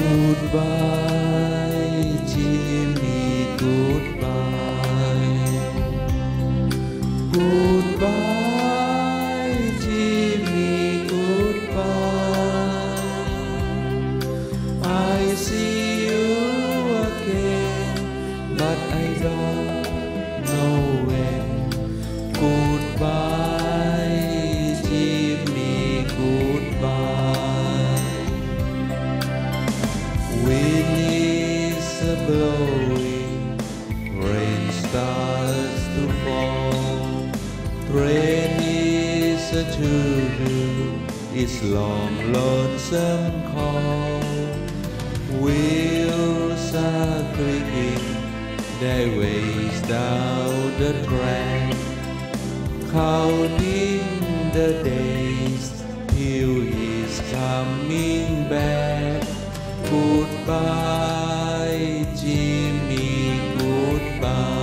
Goodbye, Jimmy, goodbye. Is to do, its long lonesome call. Wheels are creaking their ways down the track, counting the days till he's coming back. Goodbye, Jimmy, goodbye.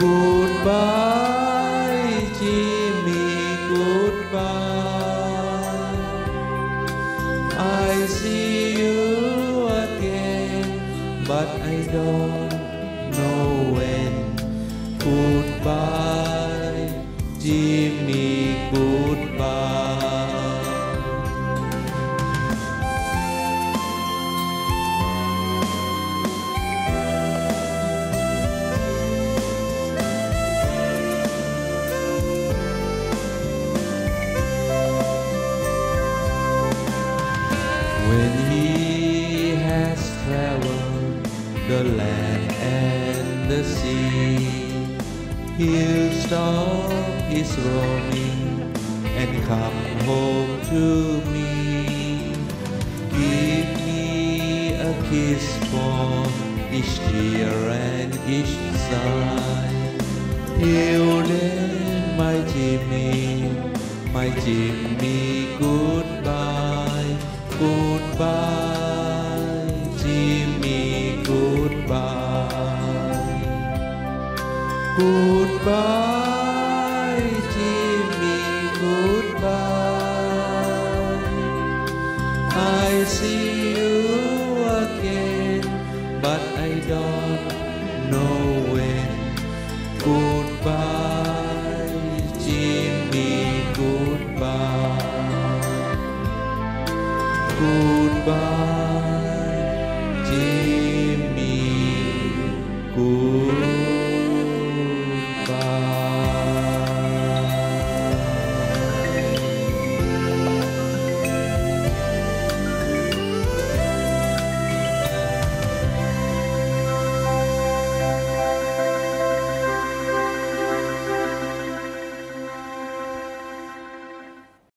Goodbye, see you again, but I don't know when. Goodbye, Jimmy, has traveled the land and the sea, he'll stop his roaming and come home to me. Give me a kiss for each tear and each sigh. Then, my Jimmy, my Jimmy, Goodbye, Jimmy, goodbye. I see you again, but I don't know when. Goodbye, Jimmy, goodbye. Goodbye.